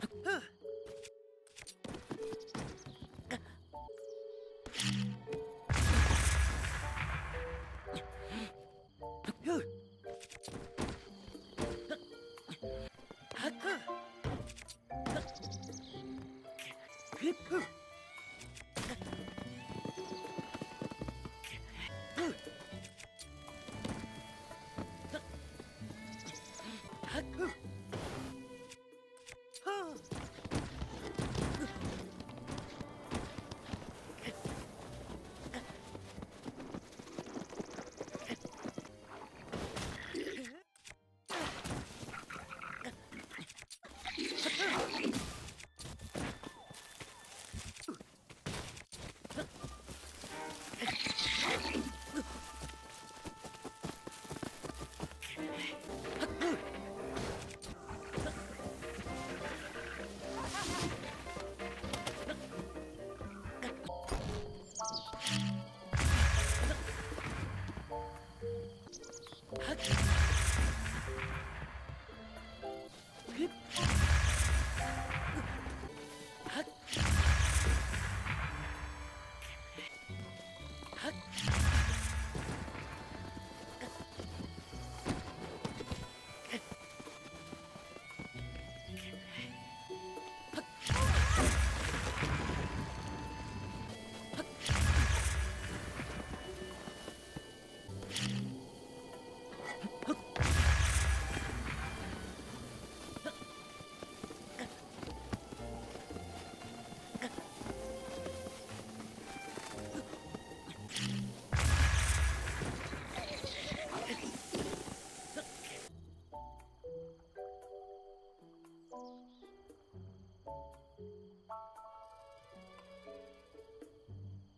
Huh? Oh. はっ